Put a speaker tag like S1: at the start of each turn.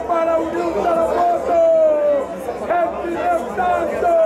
S1: para o Nilton Alapoto. É o Fidel Santos.